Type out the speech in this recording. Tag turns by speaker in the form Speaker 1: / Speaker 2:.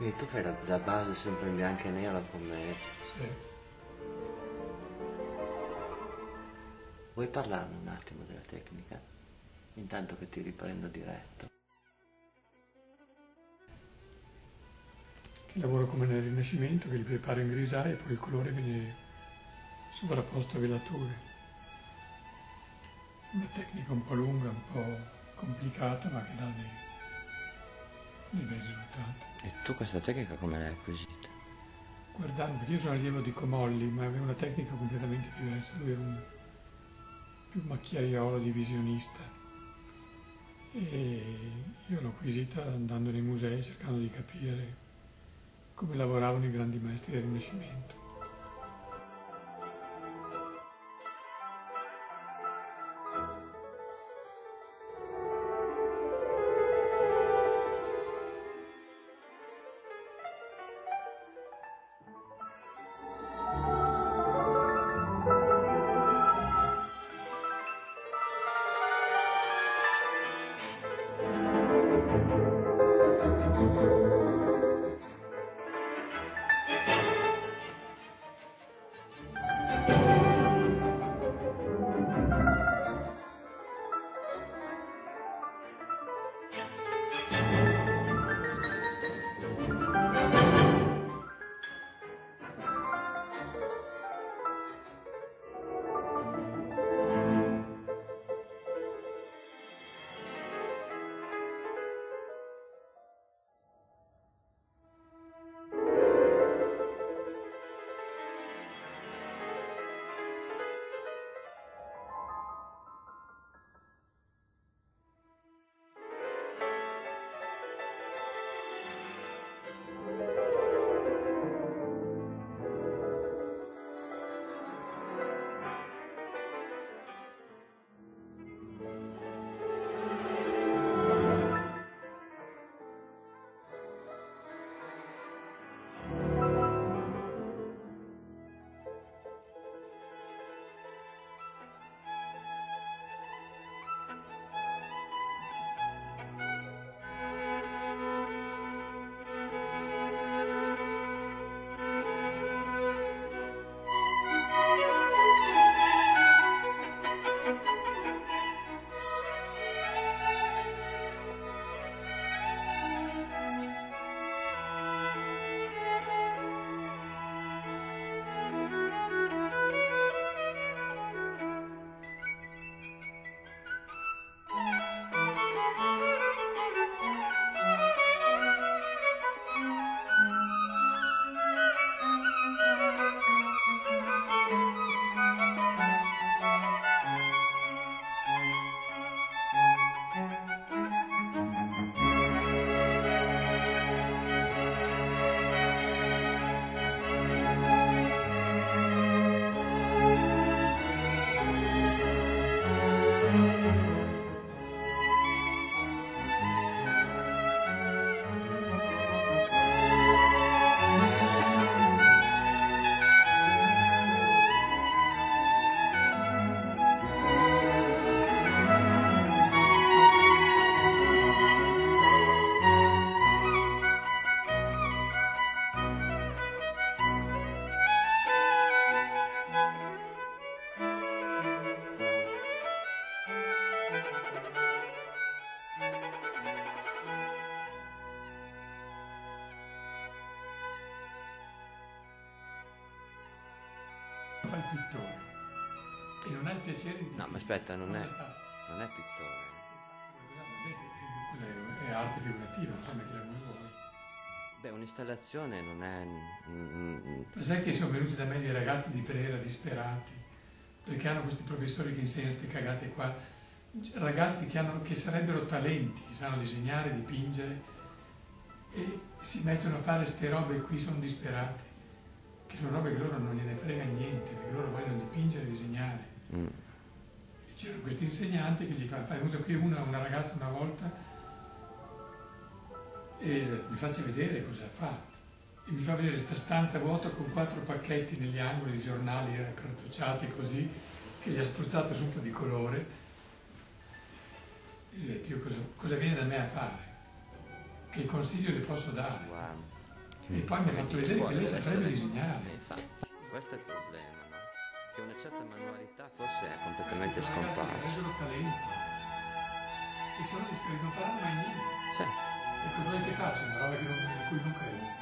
Speaker 1: Quindi tu fai la, la base sempre in bianco e nero come...
Speaker 2: Sì.
Speaker 1: Vuoi parlarne un attimo della tecnica? Intanto che ti riprendo diretto.
Speaker 2: Che lavoro come nel Rinascimento, che li preparo in grisaia e poi il colore viene sovrapposto a velature. Una tecnica un po' lunga, un po' complicata, ma che dà dei,
Speaker 1: tu questa tecnica come l'hai acquisita?
Speaker 2: Guardando, perché io sono allievo di Comolli, ma aveva una tecnica completamente diversa, lui era un più macchiaiolo divisionista. E io l'ho acquisita andando nei musei, cercando di capire come lavoravano i grandi maestri del Rinascimento. Fa il pittore. E non ha il piacere di...
Speaker 1: No, ma aspetta, non è, non è pittore.
Speaker 2: Eh, quella è, arte figurativa, non so mettere come vuoi.
Speaker 1: Beh, un'installazione non è...
Speaker 2: Ma sai che sono venuti da me dei ragazzi di Pereira disperati, perché hanno questi professori che insegnano queste cagate qua, ragazzi che, hanno- che sarebbero talenti, che sanno disegnare, dipingere, e si mettono a fare queste robe qui, sono disperati, che sono robe che loro non gliene frega niente, perché loro vogliono dipingere e disegnare.
Speaker 1: mm.
Speaker 2: C'era questo insegnante che gli fa, fa- è venuta qui una, una ragazza una volta e mi faccia vedere cosa fa. E mi fa vedere questa stanza vuota con quattro pacchetti negli angoli di giornali cartocciati così, che gli ha spruzzato su un po' di colore. E gli ho detto, io cosa, cosa viene da me a fare? Che consiglio le posso dare?
Speaker 1: Guarda.
Speaker 2: E poi mi ha fatto vedere che lei saprebbe disegnare.
Speaker 1: Eh, questo è il problema, no? Che una certa manualità forse è completamente scomparsa.
Speaker 2: E sono disperati, non faranno mai niente.
Speaker 1: Certo.
Speaker 2: E cosa vuoi che faccia? Una roba non- in cui non credo.